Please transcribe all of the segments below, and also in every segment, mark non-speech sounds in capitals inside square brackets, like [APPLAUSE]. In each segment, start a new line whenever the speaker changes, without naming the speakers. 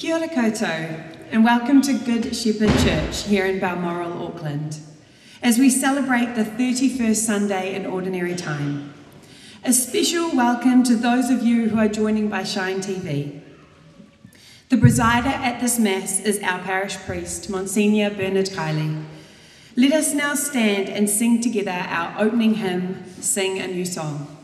Kia ora koutou, and welcome to Good Shepherd Church here in Balmoral, Auckland, as we celebrate the 31st Sunday in Ordinary Time. A special welcome to those of you who are joining by Shine TV. The presider at this Mass is our parish priest, Monsignor Bernard Kiely. Let us now stand and sing together our opening hymn, Sing a New Song.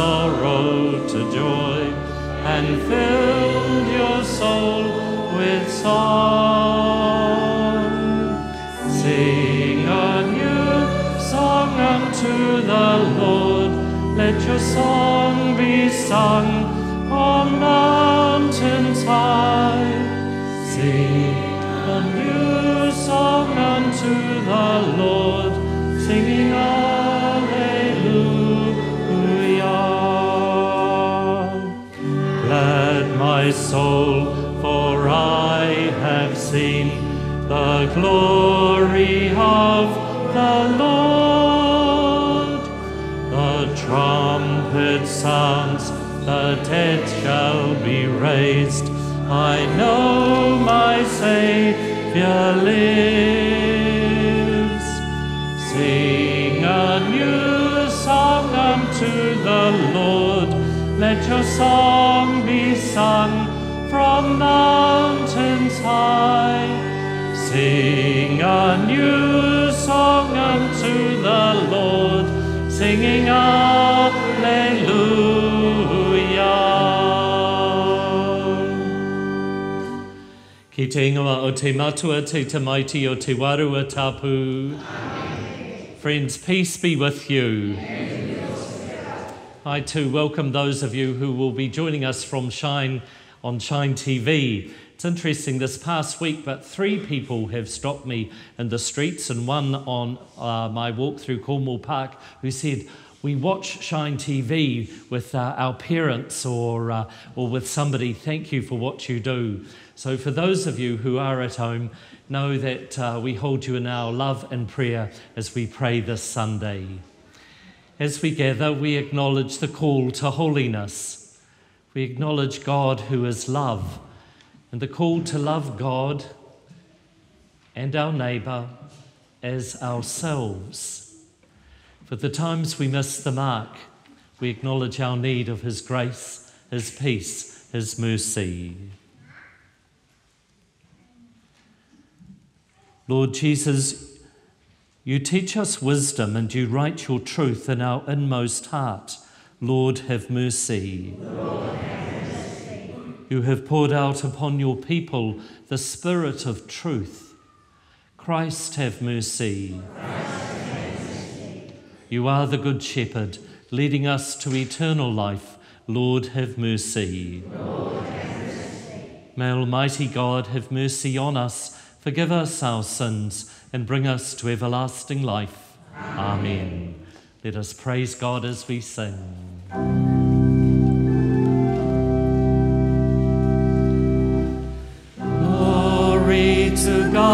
Sorrow to joy and filled your soul with song. Sing a new song unto the Lord. Let your song be sung glory of the Lord. The trumpet sounds, the dead shall be raised. I know my Savior lives. Sing a new song unto the Lord. Let your song be sung from mountains high. Sing a new song unto the Lord, singing Alleluia. Ki te ingoa o te matua, te tamaiti o te wairua tapu. Friends, peace be with you. I too welcome those of you who will be joining us from Shine on Shine TV. It's interesting, this past week, but three people have stopped me in the streets, and one on uh, my walk through Cornwall Park who said, We watch Shine TV with uh, our parents or, uh, or with somebody. Thank you for what you do. So, for those of you who are at home, know that uh, we hold you in our love and prayer as we pray this Sunday. As we gather, we acknowledge the call to holiness. We acknowledge God who is love and the call to love God and our neighbour as ourselves. For the times we miss the mark, we acknowledge our need of His grace, His peace, His mercy. Lord Jesus, you teach us wisdom and you write your truth in our inmost heart. Lord, have mercy. You have poured out upon your people the Spirit of truth. Christ, have mercy. You are the Good Shepherd, leading us to eternal life. Lord, have mercy. May Almighty God have mercy on us, forgive us our sins, and bring us to everlasting life. Amen. Let us praise God as we sing.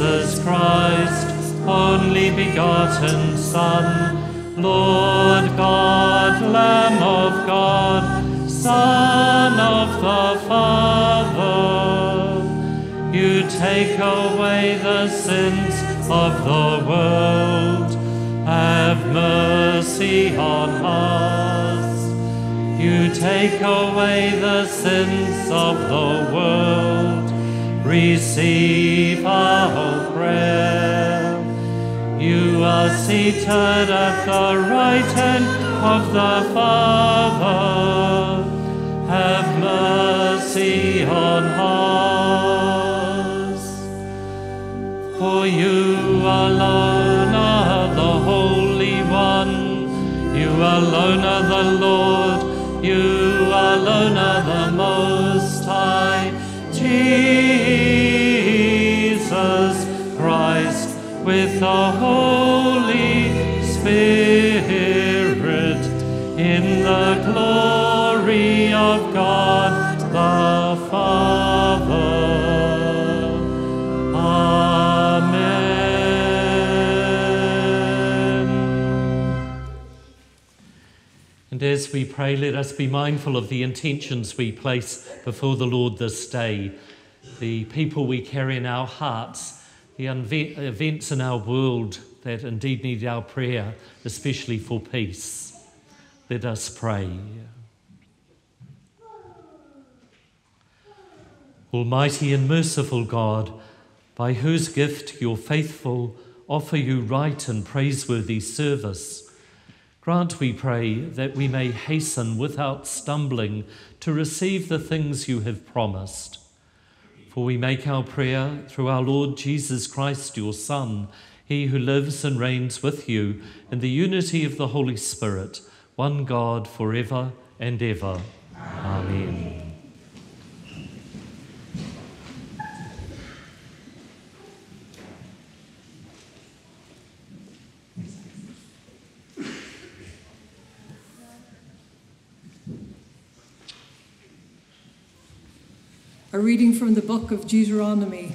Jesus Christ, only begotten Son, Lord God, Lamb of God, Son of the Father, you take away the sins of the world. Have mercy on us. You take away the sins of the world. Receive our prayer. You are seated at the right hand of the Father. Have mercy on us. For you alone are the Holy One. You alone are the Lord you alone are with the Holy Spirit, in the glory of God the Father. Amen. And as we pray, let us be mindful of the intentions we place before the Lord this day, the people we carry in our hearts, the events in our world that indeed need our prayer, especially for peace. Let us pray. Almighty and merciful God, by whose gift your faithful offer you right and praiseworthy service Grant, we pray, that we may hasten without stumbling to receive the things you have promised. For we make our prayer through our Lord Jesus Christ, your Son, he who lives and reigns with you in the unity of the Holy Spirit, one God, forever and ever. Amen.
Reading from the book of Deuteronomy.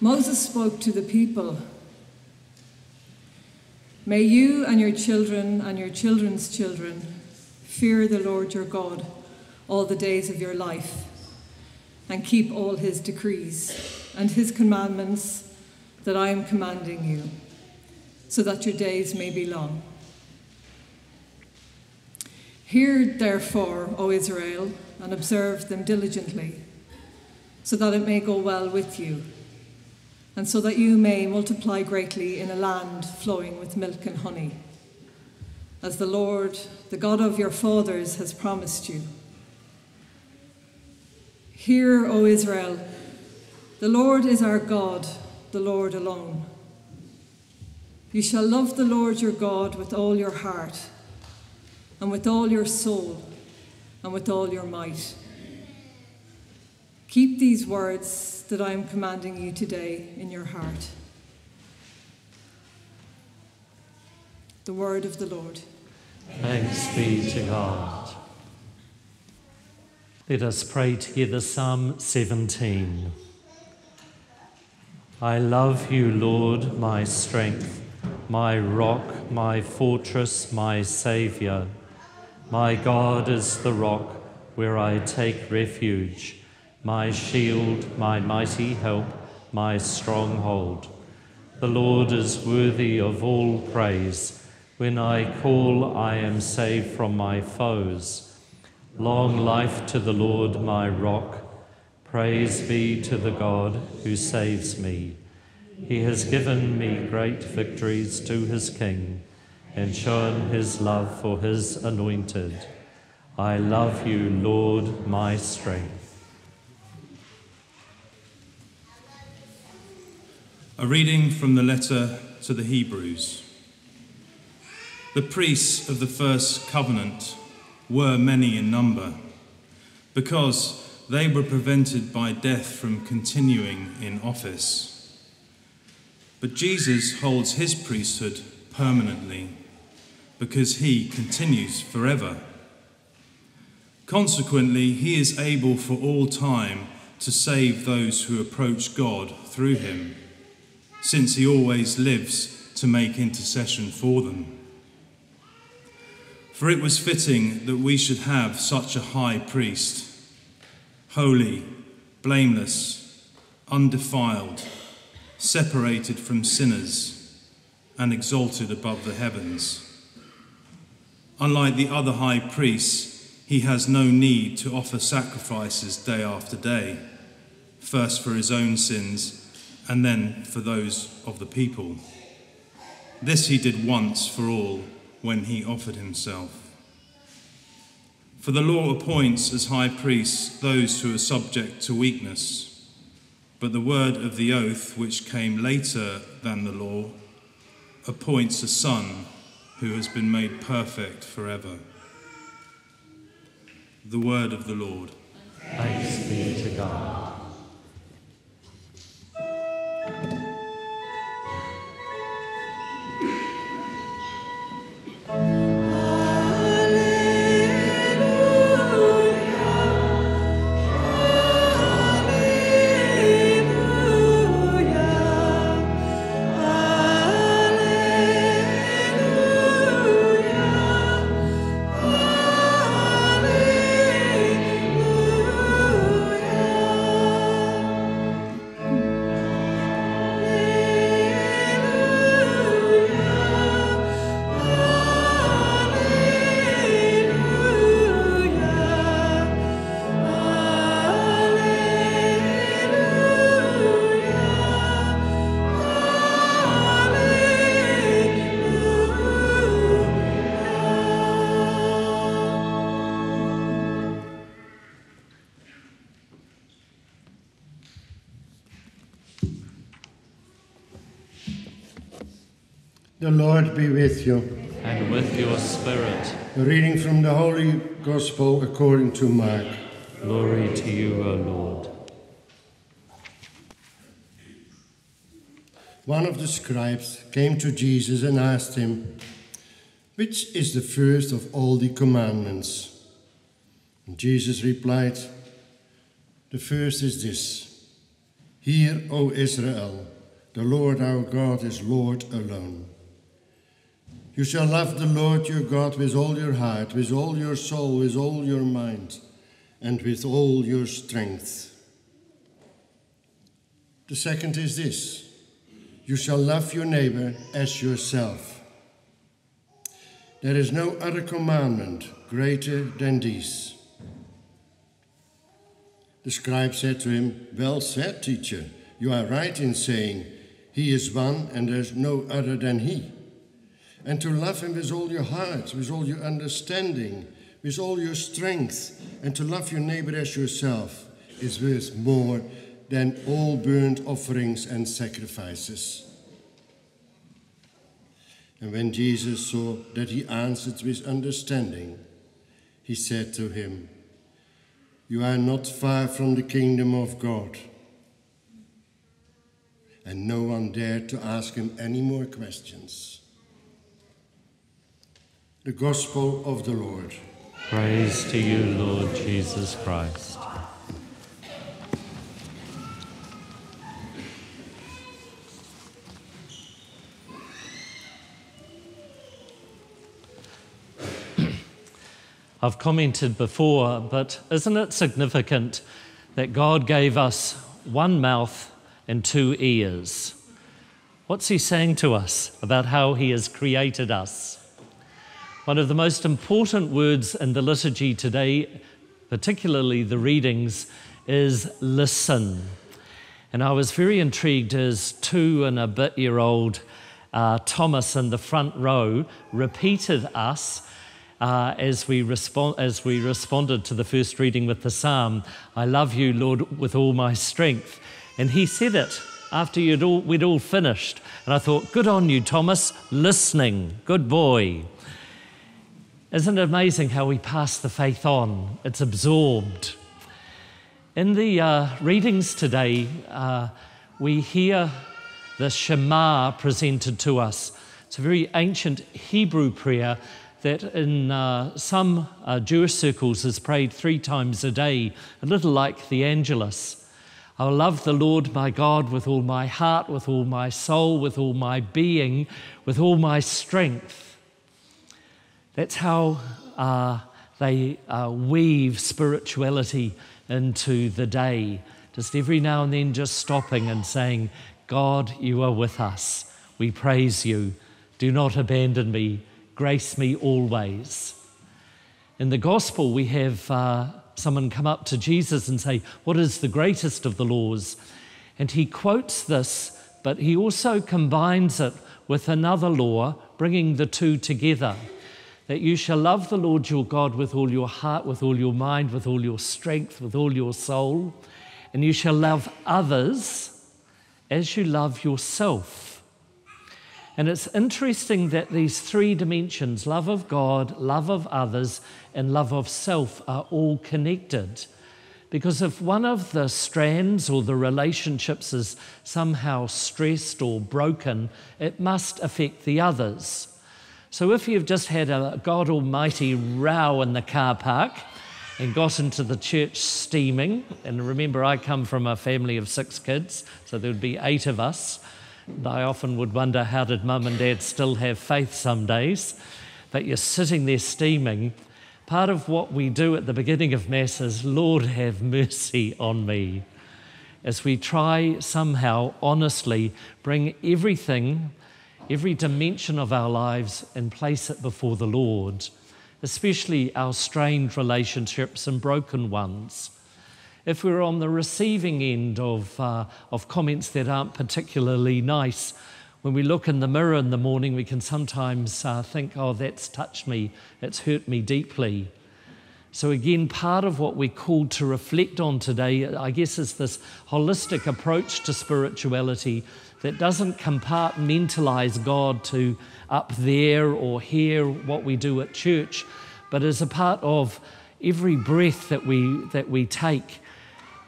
Moses spoke to the people May you and your children and your children's children fear the Lord your God all the days of your life and keep all his decrees and his commandments that I am commanding you, so that your days may be long. Hear, therefore, O Israel, and observe them diligently, so that it may go well with you, and so that you may multiply greatly in a land flowing with milk and honey, as the Lord, the God of your fathers, has promised you. Hear, O Israel, the Lord is our God, the Lord alone. You shall love the Lord your God with all your heart, and with all your soul and with all your might. Keep these words that I am commanding you today in your heart. The word of the Lord.
Thanks be to God. Let us pray together Psalm 17. I love you, Lord, my strength, my rock, my fortress, my Saviour. My God is the rock where I take refuge, my shield, my mighty help, my stronghold. The Lord is worthy of all praise. When I call, I am saved from my foes. Long life to the Lord, my rock. Praise be to the God who saves me. He has given me great victories to his king and shown his love for his anointed. I love you, Lord, my strength.
A reading from the letter to the Hebrews. The priests of the first covenant were many in number, because they were prevented by death from continuing in office. But Jesus holds his priesthood permanently because he continues forever. Consequently, he is able for all time to save those who approach God through him, since he always lives to make intercession for them. For it was fitting that we should have such a high priest, holy, blameless, undefiled, separated from sinners, and exalted above the heavens. Unlike the other high priests, he has no need to offer sacrifices day after day, first for his own sins and then for those of the people. This he did once for all when he offered himself. For the law appoints as high priests those who are subject to weakness, but the word of the oath, which came later than the law, appoints a son who has been made perfect forever. The word of the Lord.
Thanks be to God.
The Lord be with you.
And with your spirit,
A reading from the Holy Gospel according to Mark.
glory to you, O Lord.
One of the scribes came to Jesus and asked him, Which is the first of all the commandments? And Jesus replied, The first is this Hear, O Israel, the Lord our God is Lord alone. You shall love the Lord your God with all your heart, with all your soul, with all your mind, and with all your strength. The second is this You shall love your neighbor as yourself. There is no other commandment greater than these. The scribe said to him, Well said, teacher. You are right in saying, He is one and there is no other than He and to love Him with all your heart, with all your understanding, with all your strength, and to love your neighbor as yourself is worth more than all burnt offerings and sacrifices. And when Jesus saw that he answered with understanding, he said to him, You are not far from the kingdom of God. And no one dared to ask him any more questions. The Gospel of the Lord.
Praise to you, Lord Jesus Christ. [CLEARS THROAT] I've commented before, but isn't it significant that God gave us one mouth and two ears? What's He saying to us about how He has created us? One of the most important words in the liturgy today, particularly the readings, is listen. And I was very intrigued as two and a bit year old uh, Thomas in the front row repeated us uh, as, we respond, as we responded to the first reading with the psalm I love you, Lord, with all my strength. And he said it after all, we'd all finished. And I thought, good on you, Thomas, listening. Good boy. Isn't it amazing how we pass the faith on? It's absorbed. In the uh, readings today, uh, we hear the Shema presented to us. It's a very ancient Hebrew prayer that in uh, some uh, Jewish circles is prayed three times a day, a little like the Angelus. I will love the Lord my God with all my heart, with all my soul, with all my being, with all my strength. That's how uh, they uh, weave spirituality into the day. Just every now and then, just stopping and saying, God, you are with us. We praise you. Do not abandon me. Grace me always. In the gospel, we have uh, someone come up to Jesus and say, What is the greatest of the laws? And he quotes this, but he also combines it with another law, bringing the two together that you shall love the Lord your God with all your heart, with all your mind, with all your strength, with all your soul, and you shall love others as you love yourself. And it's interesting that these three dimensions love of God, love of others, and love of self are all connected. Because if one of the strands or the relationships is somehow stressed or broken, it must affect the others. So if you've just had a God Almighty row in the car park and got into the church steaming, and remember, I come from a family of six kids, so there would be eight of us. I often would wonder how did mum and dad still have faith some days? But you're sitting there steaming. Part of what we do at the beginning of Mass is, Lord, have mercy on me. As we try somehow, honestly, bring everything every dimension of our lives and place it before the Lord, especially our strained relationships and broken ones. If we're on the receiving end of, uh, of comments that aren't particularly nice, when we look in the mirror in the morning, we can sometimes uh, think, oh, that's touched me, it's hurt me deeply. So, again, part of what we're called to reflect on today, I guess, is this holistic approach to spirituality that doesn't compartmentalize God to up there or here, what we do at church, but is a part of every breath that we, that we take,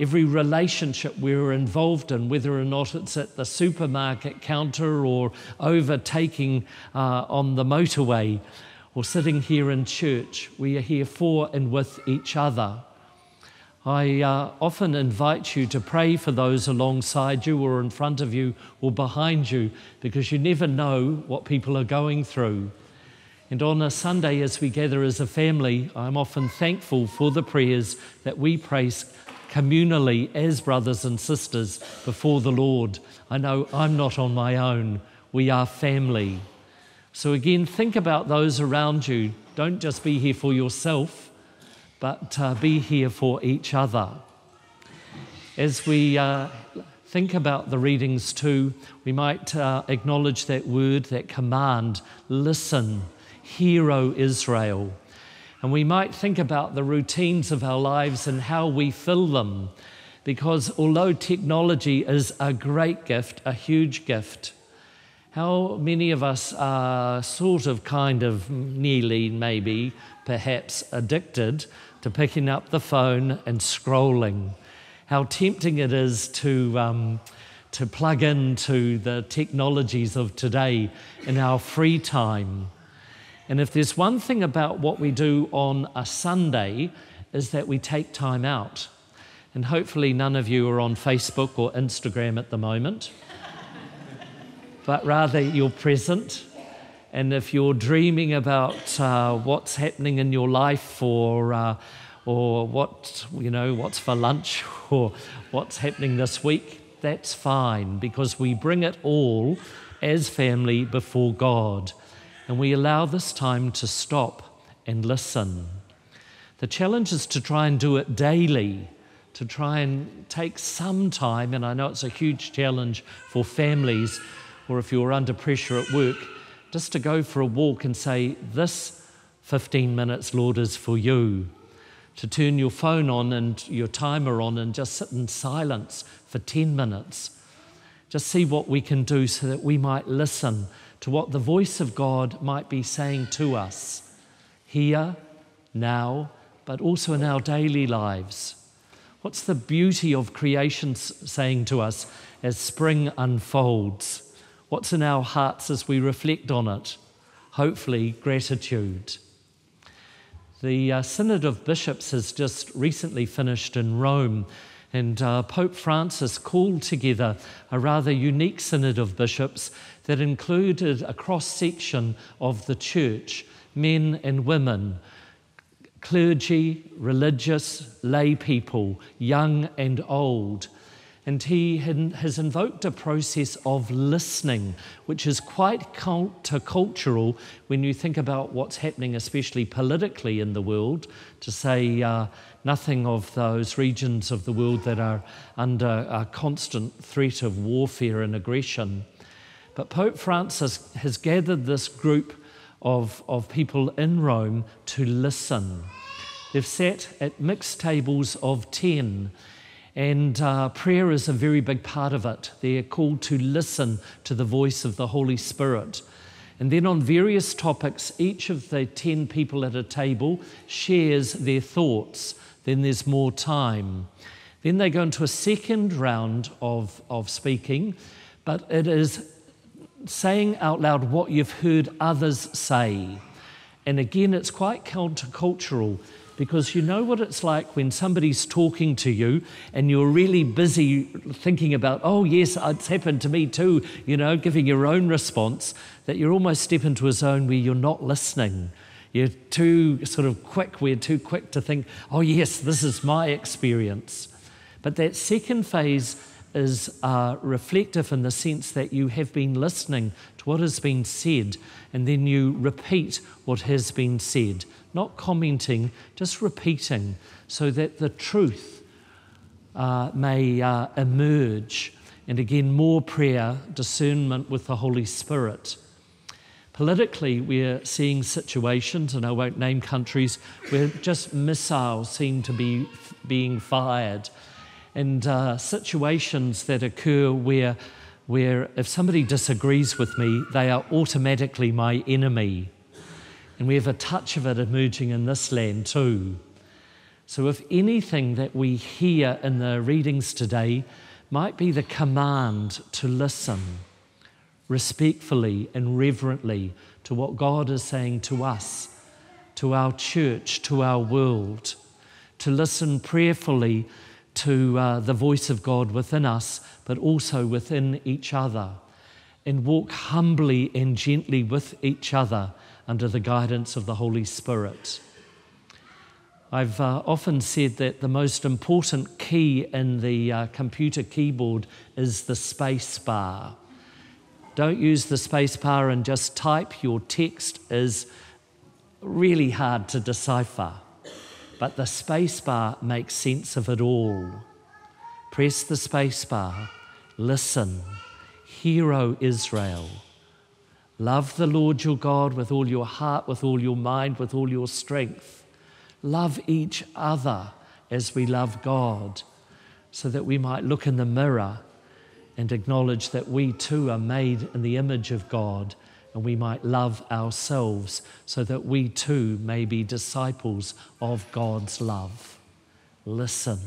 every relationship we're involved in, whether or not it's at the supermarket counter or overtaking uh, on the motorway or sitting here in church. We are here for and with each other. I uh, often invite you to pray for those alongside you or in front of you or behind you because you never know what people are going through. And on a Sunday, as we gather as a family, I'm often thankful for the prayers that we pray communally as brothers and sisters before the Lord. I know I'm not on my own, we are family. So, again, think about those around you. Don't just be here for yourself but uh, be here for each other. As we uh, think about the readings too, we might uh, acknowledge that word, that command listen, hear, O Israel. And we might think about the routines of our lives and how we fill them. Because although technology is a great gift, a huge gift, how many of us are sort of kind of nearly, maybe, perhaps addicted to picking up the phone and scrolling. How tempting it is to, um, to plug into the technologies of today in our free time. And if there's one thing about what we do on a Sunday, is that we take time out. And hopefully, none of you are on Facebook or Instagram at the moment, [LAUGHS] but rather you're present and if you're dreaming about uh, what's happening in your life or, uh, or what, you know, what's for lunch [LAUGHS] or what's happening this week, that's fine because we bring it all as family before God. And we allow this time to stop and listen. The challenge is to try and do it daily, to try and take some time, and I know it's a huge challenge for families or if you're under pressure at work just to go for a walk and say, This 15 minutes, Lord, is for you. To turn your phone on and your timer on and just sit in silence for 10 minutes just see what we can do so that we might listen to what the voice of God might be saying to us here, now, but also in our daily lives. What's the beauty of creation saying to us as spring unfolds? What's in our hearts as we reflect on it? Hopefully, gratitude. The uh, Synod of Bishops has just recently finished in Rome, and uh, Pope Francis called together a rather unique Synod of Bishops that included a cross section of the church, men and women, clergy, religious, lay people, young and old and he has invoked a process of listening, which is quite countercultural when you think about what's happening, especially politically in the world, to say uh, nothing of those regions of the world that are under a constant threat of warfare and aggression. But Pope Francis has gathered this group of, of people in Rome to listen. They've sat at mixed tables of 10 and uh, prayer is a very big part of it. They're called to listen to the voice of the Holy Spirit. And then on various topics, each of the 10 people at a table shares their thoughts. Then there's more time. Then they go into a second round of, of speaking, but it is saying out loud what you've heard others say. And again, it's quite countercultural because you know what it's like when somebody's talking to you and you're really busy thinking about, oh, yes, it's happened to me too, you know, giving your own response, that you almost step into a zone where you're not listening. You're too sort of quick, we're too quick to think, oh, yes, this is my experience. But that second phase is uh, reflective in the sense that you have been listening to what has been said and then you repeat what has been said not commenting, just repeating, so that the truth uh, may uh, emerge. And again, more prayer, discernment with the Holy Spirit. Politically, we're seeing situations, and I won't name countries, where just missiles seem to be being fired, and uh, situations that occur where, where if somebody disagrees with me, they are automatically my enemy. And we have a touch of it emerging in this land too. So, if anything that we hear in the readings today might be the command to listen respectfully and reverently to what God is saying to us, to our church, to our world, to listen prayerfully to uh, the voice of God within us, but also within each other, and walk humbly and gently with each other under the guidance of the Holy Spirit. I've uh, often said that the most important key in the uh, computer keyboard is the space bar. Don't use the space bar and just type. Your text is really hard to decipher. But the space bar makes sense of it all. Press the space bar. Listen. Hero Israel. Love the Lord your God with all your heart, with all your mind, with all your strength. Love each other as we love God, so that we might look in the mirror and acknowledge that we too are made in the image of God, and we might love ourselves, so that we too may be disciples of God's love. Listen.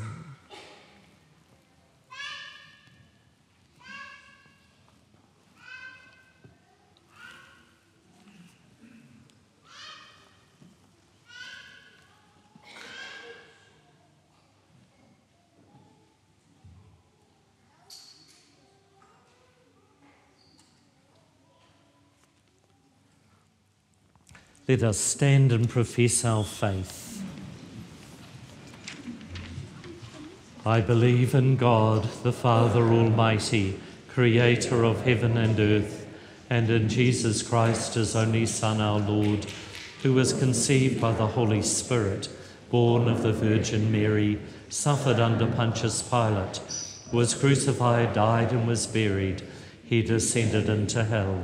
Let us stand and profess our faith. I believe in God, the Father Almighty, creator of heaven and earth, and in Jesus Christ, his only Son, our Lord, who was conceived by the Holy Spirit, born of the Virgin Mary, suffered under Pontius Pilate, was crucified, died, and was buried. He descended into hell.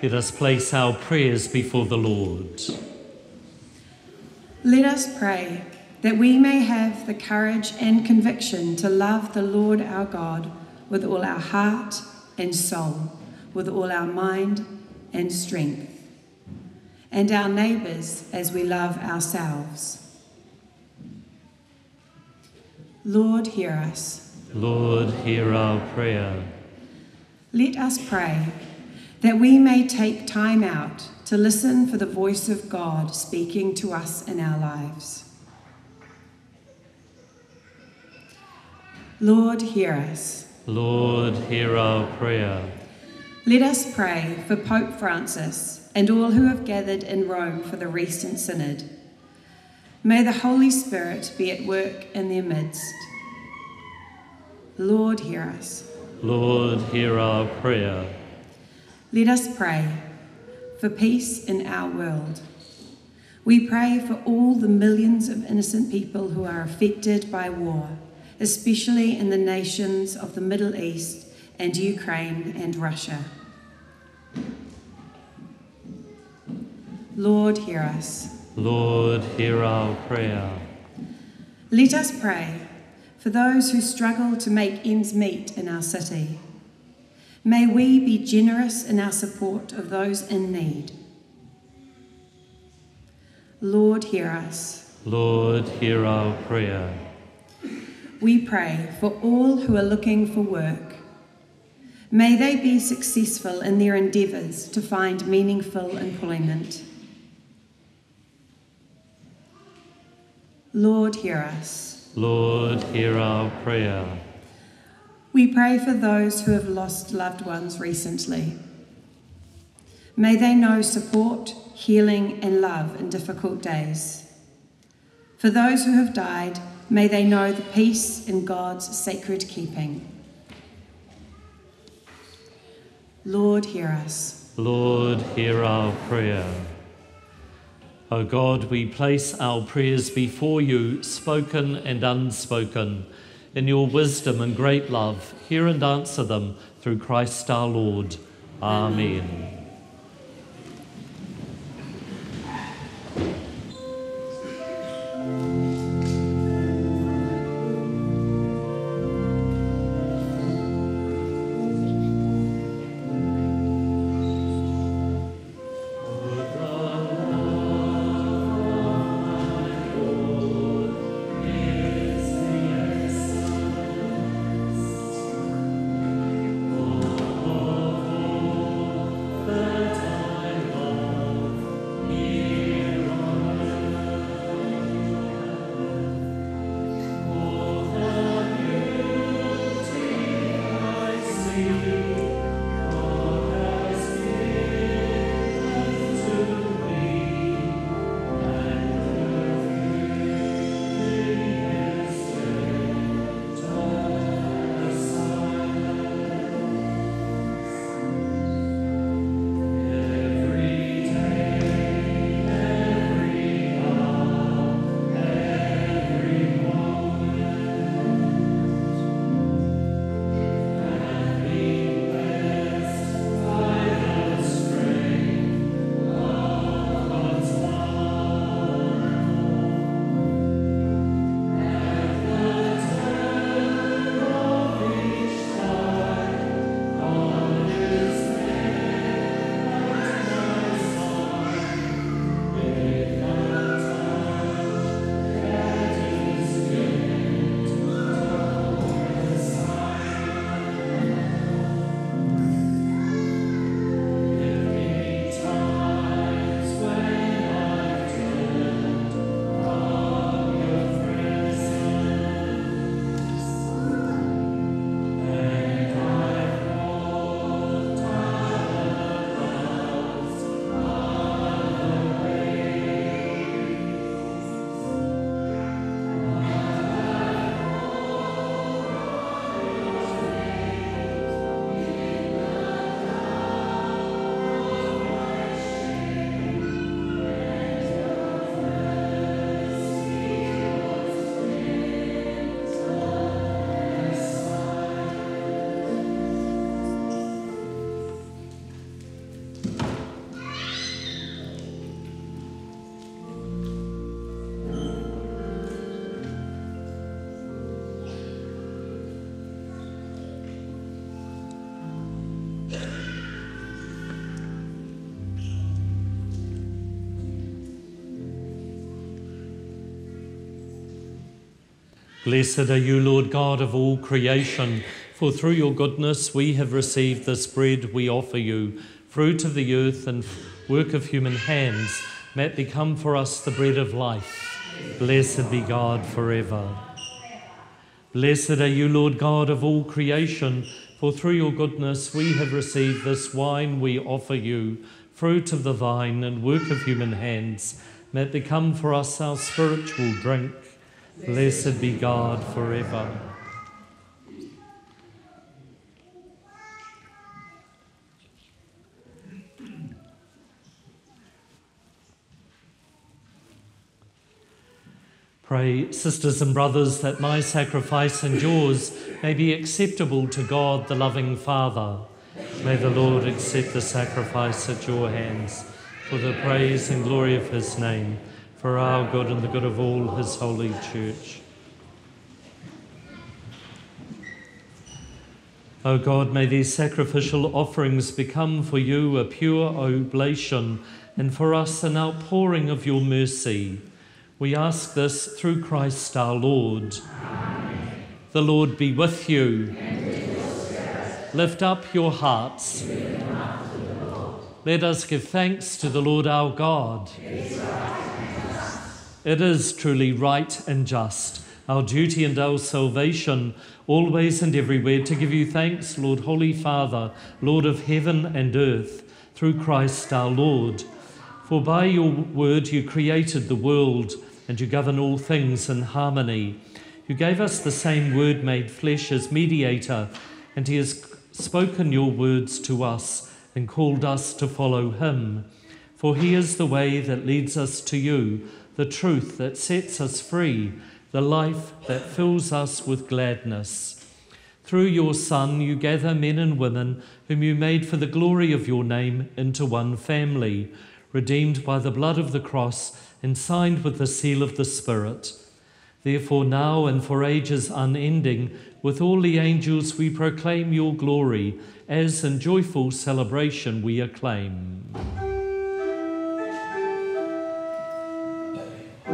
Let us place our prayers before the Lord.
Let us pray that we may have the courage and conviction to love the Lord our God with all our heart and soul, with all our mind and strength, and our neighbours as we love ourselves. Lord, hear us.
Lord, hear our prayer.
Let us pray that we may take time out to listen for the voice of God speaking to us in our lives. Lord, hear us.
Lord, hear our prayer.
Let us pray for Pope Francis and all who have gathered in Rome for the recent synod. May the Holy Spirit be at work in their midst. Lord, hear us.
Lord, hear our prayer.
Let us pray for peace in our world. We pray for all the millions of innocent people who are affected by war, especially in the nations of the Middle East and Ukraine and Russia. Lord, hear us.
Lord, hear our prayer.
Let us pray for those who struggle to make ends meet in our city. May we be generous in our support of those in need. Lord, hear us.
Lord, hear our prayer.
We pray for all who are looking for work. May they be successful in their endeavours to find meaningful employment. Lord, hear us.
Lord, hear our prayer.
We pray for those who have lost loved ones recently. May they know support, healing, and love in difficult days. For those who have died, may they know the peace in God's sacred keeping. Lord, hear us.
Lord, hear our prayer. O God, we place our prayers before you, spoken and unspoken. In your wisdom and great love, hear and answer them through Christ our Lord. Amen. Blessed are you, Lord God of all creation, for through your goodness we have received this bread we offer you, fruit of the earth and work of human hands. May it become for us the bread of life. Blessed be God forever. Blessed are you, Lord God of all creation, for through your goodness we have received this wine we offer you, fruit of the vine and work of human hands. May it become for us our spiritual drink. Blessed be God forever. Pray, sisters and brothers, that my sacrifice and yours may be acceptable to God, the loving Father. May the Lord accept the sacrifice at your hands for the praise and glory of his name for our good and the good of all his holy church. O God, may these sacrificial offerings become for you a pure oblation and for us an outpouring of your mercy. We ask this through Christ our Lord. Amen. The Lord be with you. With Lift up your hearts. Let us give thanks to the Lord our God. It is truly right and just, our duty and our salvation, always and everywhere, to give you thanks, Lord, Holy Father, Lord of heaven and earth, through Christ our Lord. For by your word you created the world, and you govern all things in harmony. You gave us the same word made flesh as mediator, and he has spoken your words to us and called us to follow him. For he is the way that leads us to you the truth that sets us free, the life that fills us with gladness. Through your Son, you gather men and women whom you made for the glory of your name into one family, redeemed by the blood of the cross and signed with the seal of the Spirit. Therefore, now and for ages unending, with all the angels we proclaim your glory, as in joyful celebration we acclaim.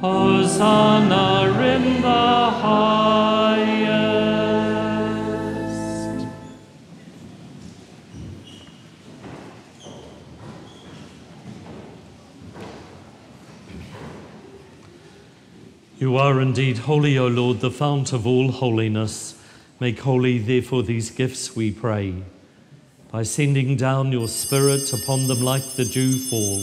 Hosanna in the highest. You are indeed holy, O Lord, the fount of all holiness. Make holy, therefore, these gifts, we pray, by sending down your Spirit upon them like the dew fall,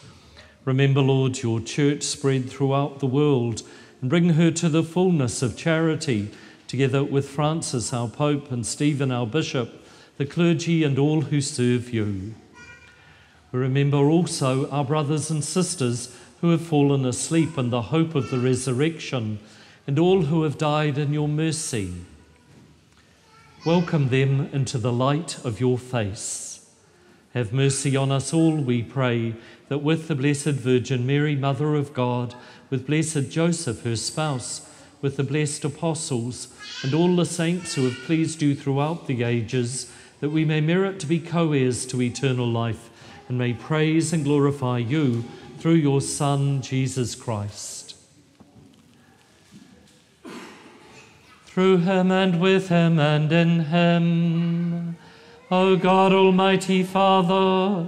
Remember, Lord, your church spread throughout the world and bring her to the fullness of charity together with Francis, our Pope, and Stephen, our Bishop, the clergy, and all who serve you. We remember also our brothers and sisters who have fallen asleep in the hope of the resurrection, and all who have died in your mercy. Welcome them into the light of your face. Have mercy on us all, we pray, that with the Blessed Virgin Mary, Mother of God, with blessed Joseph, her spouse, with the blessed apostles and all the saints who have pleased you throughout the ages, that we may merit to be co heirs to eternal life and may praise and glorify you through your Son, Jesus Christ. Through him and with him and in him, O God, Almighty Father,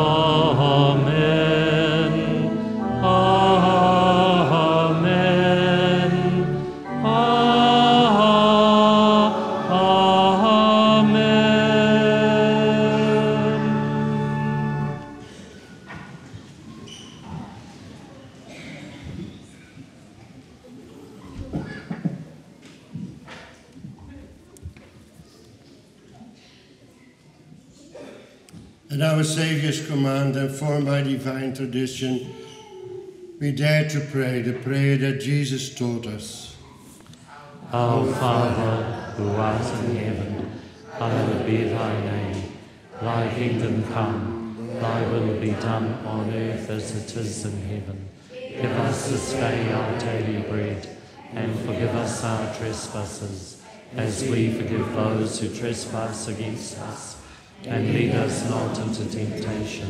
Tradition, we dare to pray the prayer that Jesus taught us.
Our Father, who art in heaven, hallowed be thy name. Thy kingdom come, thy will be done on earth as it is in heaven. Give us this day our daily bread, and forgive us our trespasses, as we forgive those who trespass against us and lead us not into temptation,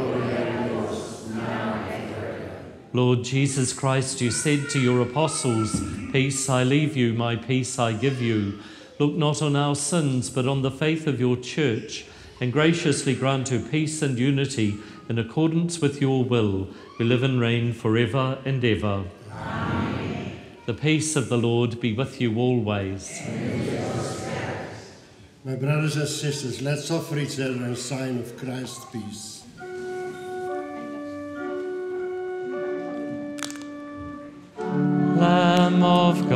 Lord Jesus Christ, you said to your apostles, Peace I leave you, my peace I give you. Look not on our sins, but on the faith of your church, and graciously grant her peace and unity in accordance with your will, who live and reign forever and ever. Amen. The peace of the Lord be with you always.
My brothers and sisters, let's offer each other a sign of Christ's peace.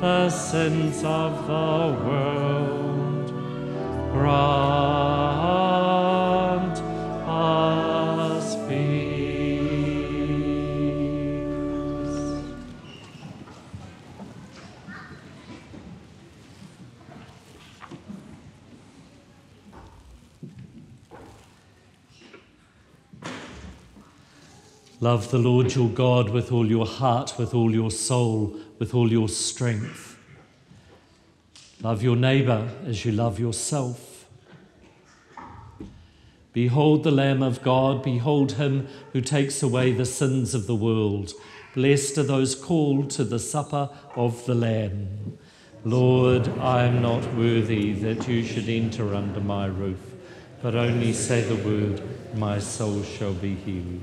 the sins of the world. Grant us peace. Love the Lord your God with all your heart, with all your soul with all your strength. Love your neighbor as you love yourself. Behold the Lamb of God, behold him who takes away the sins of the world. Blessed are those called to the supper of the Lamb. Lord, I am not worthy that you should enter under my roof, but only say the word, my soul shall be healed.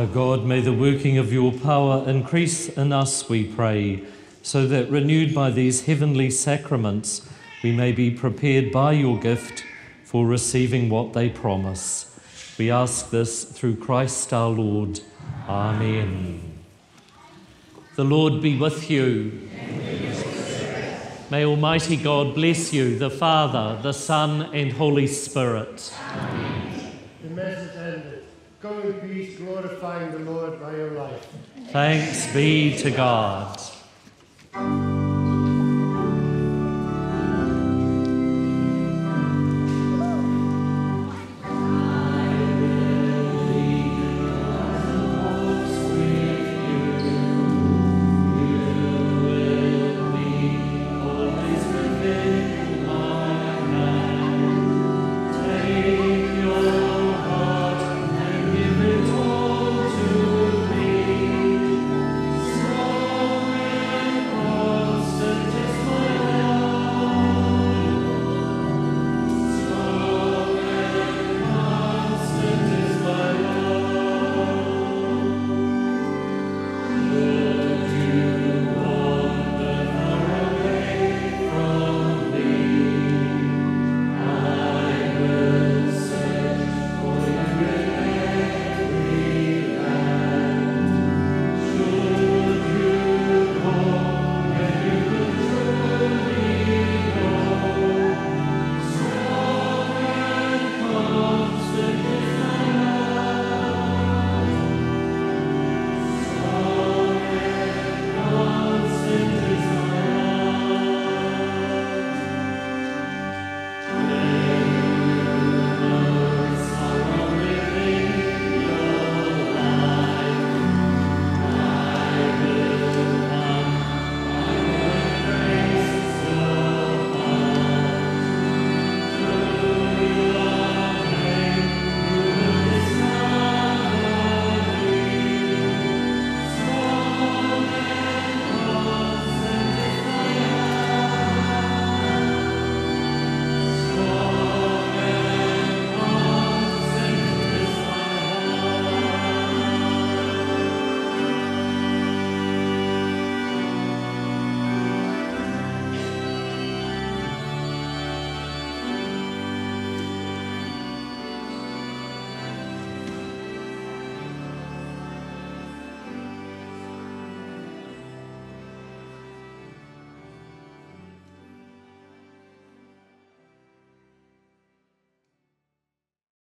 O God, may the working of your power increase in us, we pray, so that renewed by these heavenly sacraments, we may be prepared by your gift for receiving what they promise. We ask this through Christ our Lord. Amen. The Lord be with you. May Almighty God bless you, the Father, the Son, and Holy Spirit.
Ended. Go in peace, glorifying the Lord by your life.
Thanks be to God.